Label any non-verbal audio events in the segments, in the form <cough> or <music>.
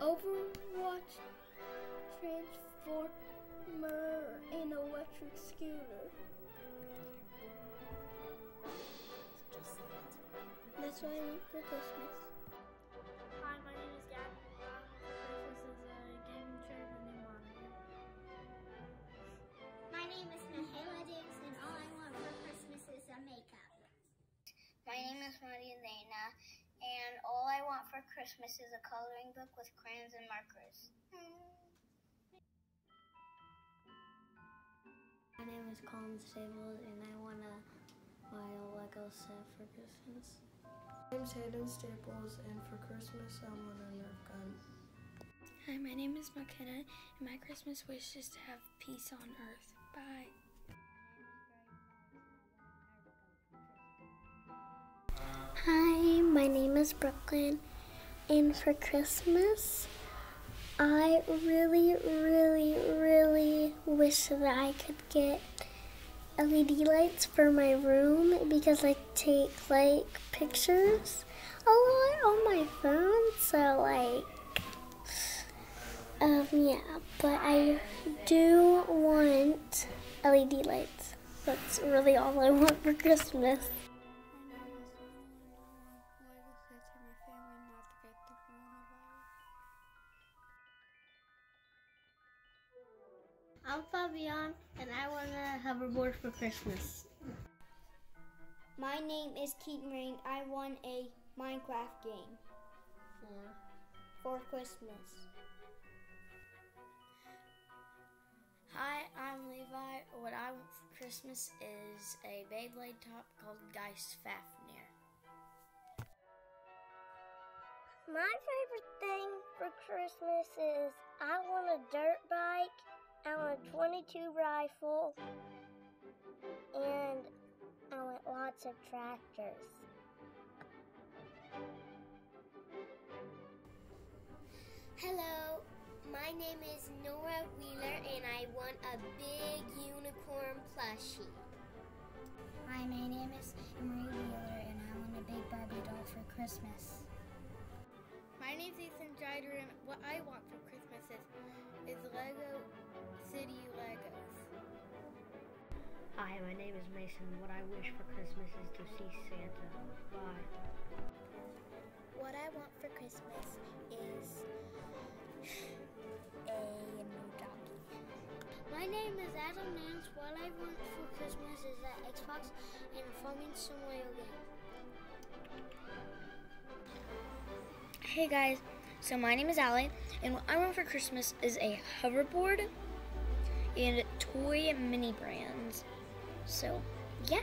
Overwatch transformer and electric scooter. That's what I want for Christmas. For Christmas is a coloring book with crayons and markers. My name is Colin Staples, and I want to buy a Lego set for Christmas. My name's Hayden Staples, and for Christmas I want a Nerf gun. Hi, my name is McKenna, and my Christmas wish is to have peace on earth. Bye. Hi, my name is Brooklyn, and for Christmas, I really, really, really wish that I could get LED lights for my room because I take like pictures a lot on my phone, so like, um, yeah, but I do want LED lights. That's really all I want for Christmas. I'm and I want a hoverboard for Christmas. My name is Keaton Ring. I won a Minecraft game For for Christmas. Hi, I'm Levi. What I want for Christmas is a Beyblade top called Geist Fafnir. My favorite thing for Christmas is I want a dirt bike, I want a 22 rifle, and I want lots of tractors. Hello, my name is Nora Wheeler, and I want a big unicorn plushie. Hi, my name is Marie Wheeler, and I want a big Barbie doll for Christmas. My name's Ethan Drider, and what I want for Christmas is, is Lego City Legos. Hi, my name is Mason. What I wish for Christmas is to see Santa. Bye. What I want for Christmas is a new doggy. My name is Adam Nance. What I want for Christmas is an Xbox and a Farming Simulator game. Hey guys, so my name is Allie, and what I want for Christmas is a hoverboard and toy mini brands. So, yeah,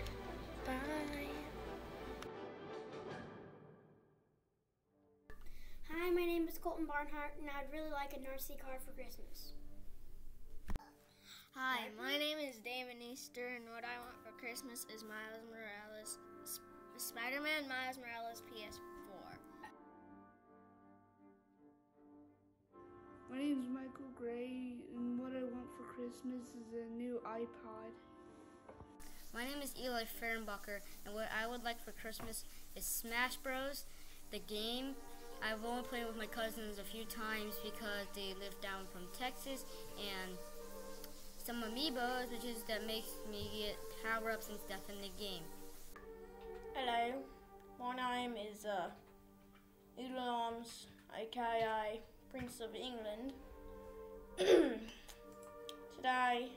bye. Hi, my name is Colton Barnhart, and I'd really like a Narcy car for Christmas. Hi, my name is Damon Easter, and what I want for Christmas is Miles Morales, Sp- Spider-Man Miles Morales PS4. My name is Michael Gray, and what I want for Christmas is a new iPod. My name is Eli Fernbacher, and what I would like for Christmas is Smash Bros. The game. I've only played with my cousins a few times because they live down from Texas, and some amiibos, which is that makes me get power-ups and stuff in the game. Hello, my name is uh, Noodle Arms, aka Prince of England. <clears throat> Today,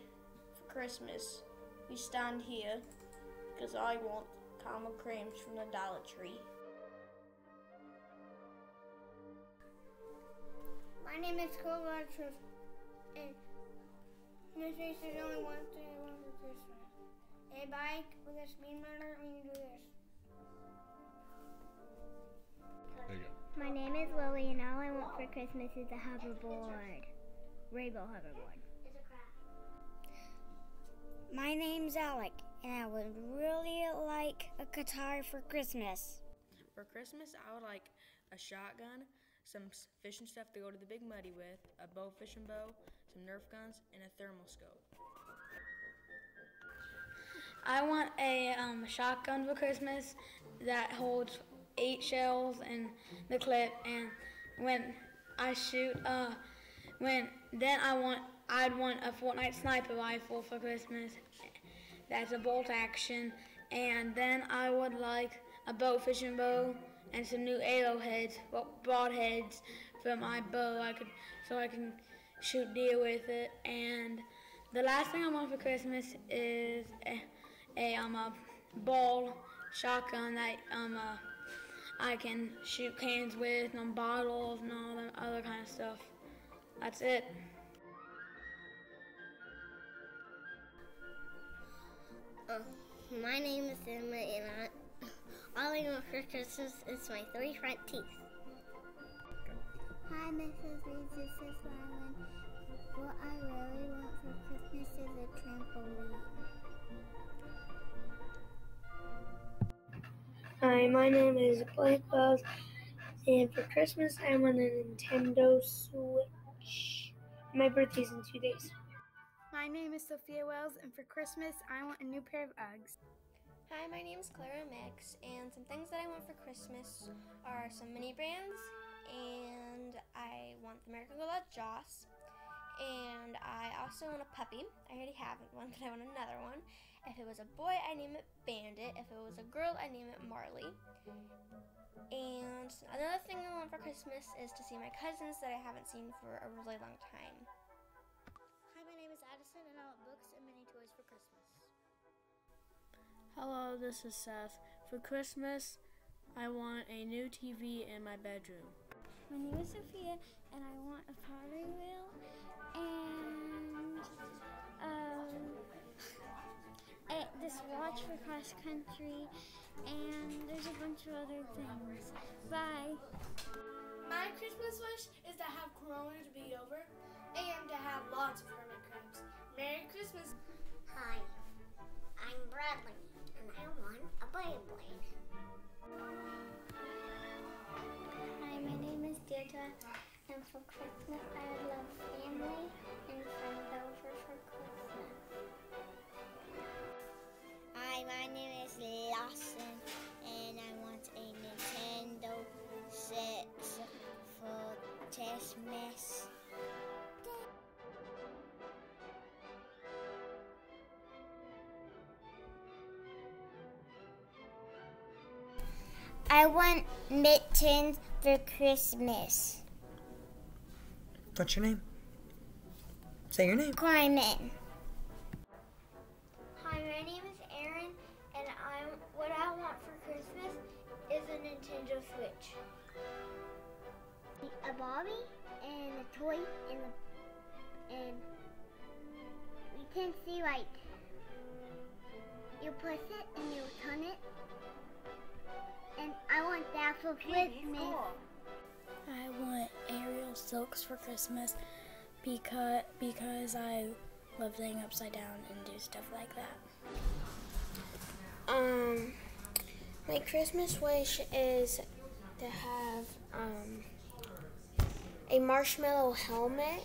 for Christmas, we stand here because I want caramel creams from the Dollar Tree. My name is Cole Rogers, and this is the only one thing I want for Christmas. A bike with a speed motor when you do this. My name is Lily, and all I want for Christmas is a hoverboard. Rainbow hoverboard. My name's Alec, and I would really like a guitar for Christmas. For Christmas, I would like a shotgun, some fishing stuff to go to the big muddy with, a bow fishing bow, some Nerf guns, and a thermal scope. I want a um, shotgun for Christmas that holds eight shells and the clip, and when I shoot, uh, when then I want I'd want a Fortnite sniper rifle for Christmas. That's a bolt action, and then I would like a bow fishing bow and some new arrowheads, well, broadheads for my bow. I could so I can shoot deer with it. And the last thing I want for Christmas is a, a um a ball shotgun that um uh, I can shoot cans with, and bottles, and all that other kind of stuff. That's it. Uh, my name is Emma, and I, all I want for Christmas is my three front teeth. Hi, Mrs. Reece. This is Rylan. My name is Blake Wells, and for Christmas I want a Nintendo Switch. My birthday's in two days. My name is Sophia Wells, and for Christmas I want a new pair of Uggs. Hi, my name is Clara Mix, and some things that I want for Christmas are some mini brands, and I want the American Girl Joss, and I also want a puppy. I already have one, but I want another one. If it was a boy, I name it Bandit. If it was a girl, I name it Marley. And another thing I want for Christmas is to see my cousins that I haven't seen for a really long time. Hi, my name is Addison, and I want books and mini toys for Christmas. Hello, this is Seth. For Christmas, I want a new TV in my bedroom. My name is Sophia, and I want a pottery wheel and um, a, this watch for cross country, and there's a bunch of other things. Bye. My Christmas wish is to have Corona to be over and to have lots of hermit crabs. Merry Christmas. Hi, I'm Bradley, and I want a Beyblade. And for Christmas I would love family and friends over for Christmas. Hi, my name is Lawson, and I want a Nintendo 6 for Christmas. I want mittens for Christmas. What's your name? Say your name. Carmen. Hi, my name is Erin, and I'm what I want for Christmas is a Nintendo Switch. A Bobby and a toy and a, and you can see like you push it and you turn it and I want that for Christmas. I want aerial silks for Christmas because because I love laying upside down and do stuff like that. Um, my Christmas wish is to have um, a Marshmello helmet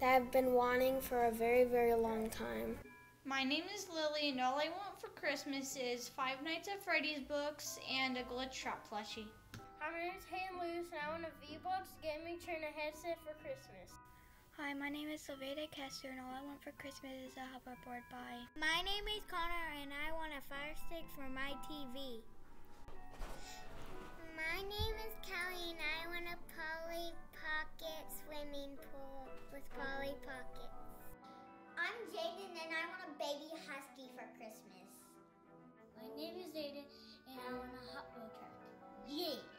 that I've been wanting for a very, very long time. My name is Lily, and all I want for Christmas is Five Nights at Freddy's books and a Glitchtrap plushie. Hi, my name is Hayden Luce, and I want a V-Box gaming chair and a headset for Christmas. Hi, my name is Sylvia Kester, and all I want for Christmas is a hoverboard. Bye. My name is Connor, and I want a fire stick for my TV. My name is Kelly, and I want a Polly Pocket swimming pool with Polly Pockets. I'm Jaden, and I want a baby husky for Christmas. My name is Aiden, and I want a hot wheel track. Yay!